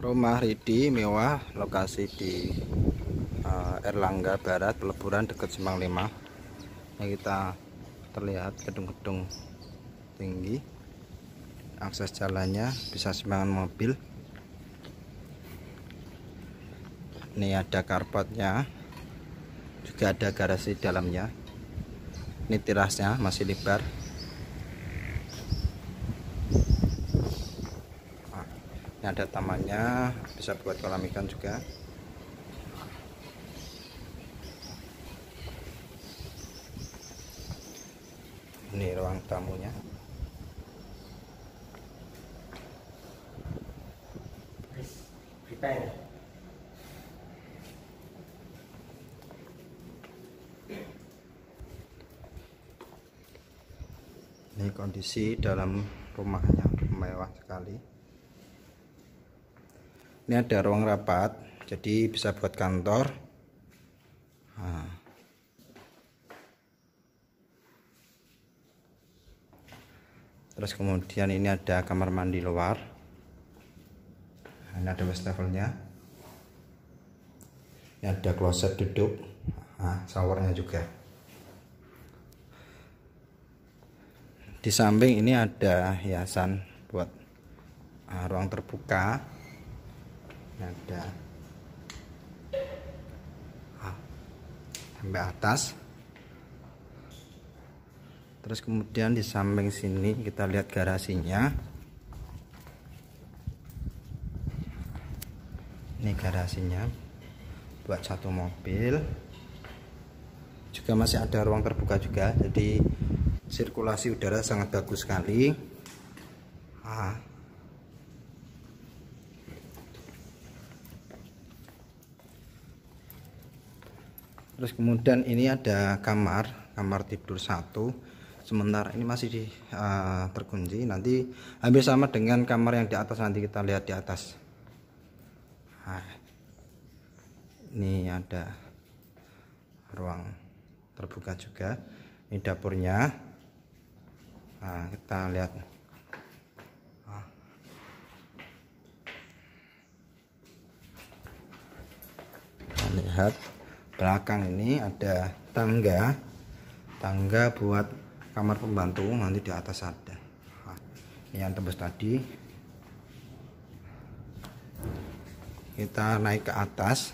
rumah Ridi mewah lokasi di uh, Erlangga Barat peleburan dekat Simpang 5 ini kita terlihat gedung-gedung tinggi. Akses jalannya bisa simpangan mobil. Ini ada karpetnya. Juga ada garasi dalamnya. Ini tirasnya masih lebar ini ada tamannya bisa buat kolam ikan juga. Ini ruang tamunya. Ini kondisi dalam rumahnya mewah sekali ini ada ruang rapat jadi bisa buat kantor. Nah. terus kemudian ini ada kamar mandi luar. Ini ada wastafelnya ini ada kloset duduk. Nah, showernya juga. Di samping ini ada hiasan buat uh, ruang terbuka ada uh, sampai atas. Terus kemudian di samping sini kita lihat garasinya. Ini garasinya buat satu mobil. Juga masih ada ruang terbuka juga jadi sirkulasi udara sangat bagus sekali. Ah. Terus kemudian ini ada kamar kamar tidur satu. Sementara ini masih di, uh, terkunci. Nanti hampir sama dengan kamar yang di atas nanti kita lihat di atas. Nah, ini ada ruang terbuka juga. Ini dapurnya. Nah, kita lihat. Nah. lihat belakang ini ada tangga. Tangga buat kamar pembantu nanti di atas ada. Ini yang tembus tadi. Kita naik ke atas